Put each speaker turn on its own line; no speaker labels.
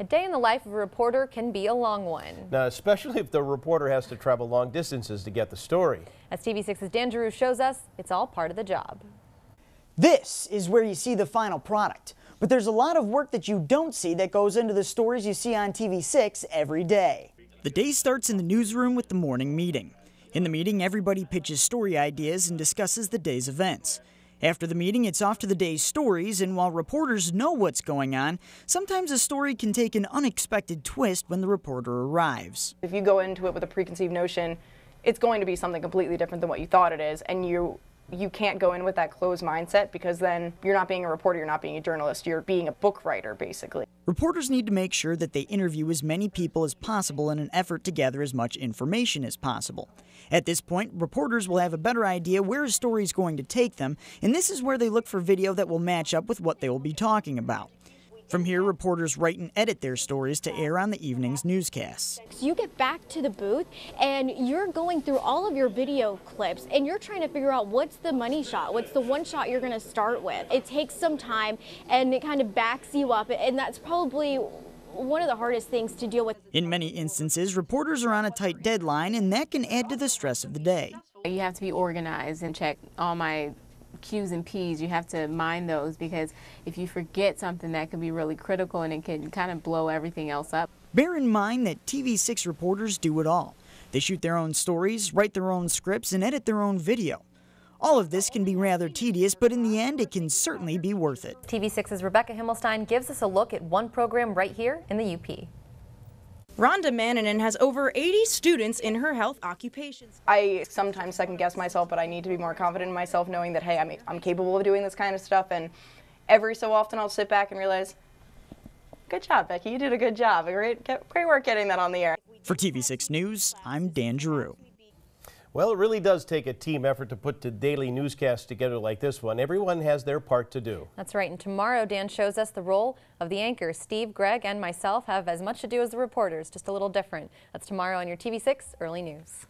A day in the life of a reporter can be a long one.
Now, especially if the reporter has to travel long distances to get the story.
As TV6's Dan Giroux shows us, it's all part of the job.
This is where you see the final product. But there's a lot of work that you don't see that goes into the stories you see on TV6 every day.
The day starts in the newsroom with the morning meeting. In the meeting, everybody pitches story ideas and discusses the day's events. After the meeting, it's off to the day's stories, and while reporters know what's going on, sometimes a story can take an unexpected twist when the reporter arrives.
If you go into it with a preconceived notion, it's going to be something completely different than what you thought it is, and you you can't go in with that closed mindset because then you're not being a reporter, you're not being a journalist, you're being a book writer, basically.
Reporters need to make sure that they interview as many people as possible in an effort to gather as much information as possible. At this point, reporters will have a better idea where a story is going to take them, and this is where they look for video that will match up with what they will be talking about. From here, reporters write and edit their stories to air on the evening's newscasts.
You get back to the booth and you're going through all of your video clips and you're trying to figure out what's the money shot, what's the one shot you're going to start with. It takes some time and it kind of backs you up, and that's probably one of the hardest things to deal with.
In many instances, reporters are on a tight deadline, and that can add to the stress of the day.
You have to be organized and check all my Q's and P's, you have to mind those because if you forget something that can be really critical and it can kind of blow everything else up.
Bear in mind that TV6 reporters do it all. They shoot their own stories, write their own scripts, and edit their own video. All of this can be rather tedious, but in the end, it can certainly be worth it.
TV6's Rebecca Himmelstein gives us a look at one program right here in the UP.
Rhonda Mannanen has over 80 students in her health occupations.
I sometimes second guess myself, but I need to be more confident in myself, knowing that, hey, I'm, I'm capable of doing this kind of stuff. And every so often I'll sit back and realize, good job, Becky, you did a good job. Great, great work getting that on the air.
For TV6 News, I'm Dan Giroux.
Well, it really does take a team effort to put the daily newscast together like this one. Everyone has their part to do.
That's right. And tomorrow, Dan shows us the role of the anchors. Steve, Greg, and myself have as much to do as the reporters, just a little different. That's tomorrow on your TV6 Early News.